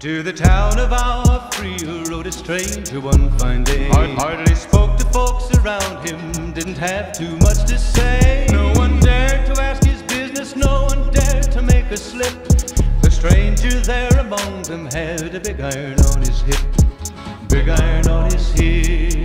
To the town of Agua Fria rode a stranger one fine day. Hardly spoke to folks around him, didn't have too much to say. No one dared to ask his business, no one dared to make a slip. The stranger there among them had a big iron on his hip, big iron on his hip.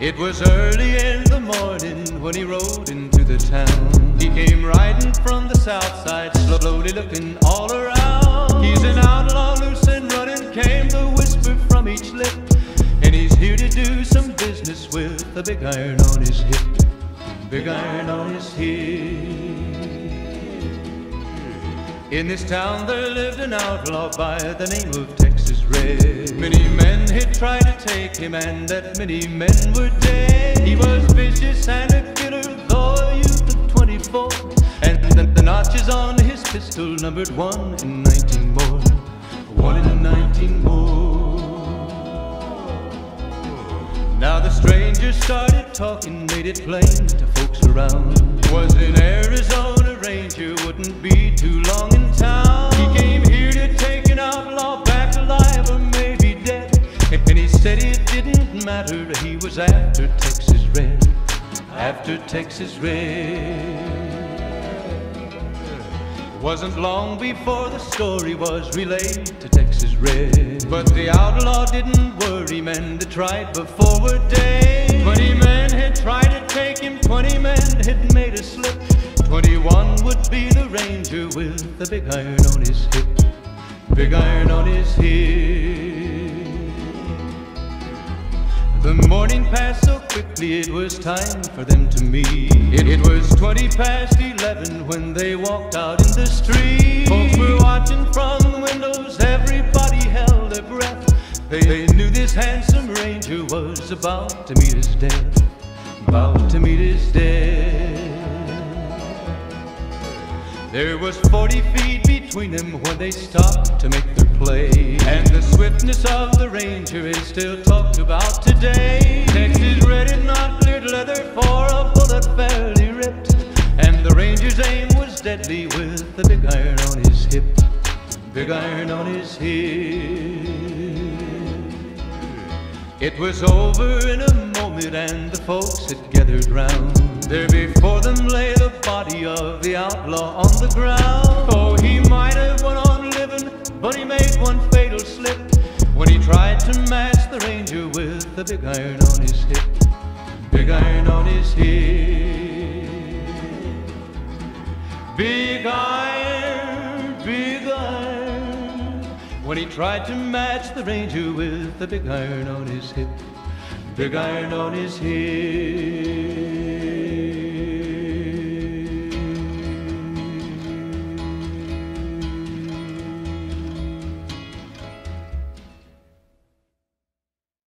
It was early in the morning when he rode into the town. He came riding from the south side, slowly looking all around. He's an outlaw, loose and running, came the whisper from each lip. And he's here to do some business with a big iron on his hip, big iron on his hip. In this town there lived an outlaw by the name of Texas Red. Many men had tried to take him, and that many men were dead. He was vicious and a of 24. And the, the notches on his pistol numbered one in 19 more. One in 19 more. Now the stranger started talking, made it plain to folks around. Was in Arizona Ranger, wouldn't be too long in town. He came here to take an outlaw back alive or maybe dead. And he said it didn't matter, he was after Texas. After Texas Red. Wasn't long before the story was relayed to Texas Red. But the outlaw didn't worry, men that tried before were dead. Twenty men had tried to take him, twenty men had made a slip. Twenty-one would be the ranger with the big iron on his hip. Big iron on his hip. The morning passed so quickly, it was time for them to meet. It, it was 20 past 11 when they walked out in the street. Folks were watching from the windows, everybody held their breath. They, they knew this handsome ranger was about to meet his death. About to meet his death. There was 40 feet between them when they stopped to make their play. And the swiftness of the ranger is still talked about today. Texas red and not cleared leather for a bullet fairly ripped. And the ranger's aim was deadly with the big iron on his hip. Big iron on his hip. It was over in a moment and the folks had gathered round. There before them lay the body of the outlaw on the ground. Oh, he might have went on living, but he made one fatal slip when he tried to match the ranger with the big iron on his hip. Big iron on his hip. Big iron, big iron. When he tried to match the ranger with the big iron on his hip. Big iron on his hip.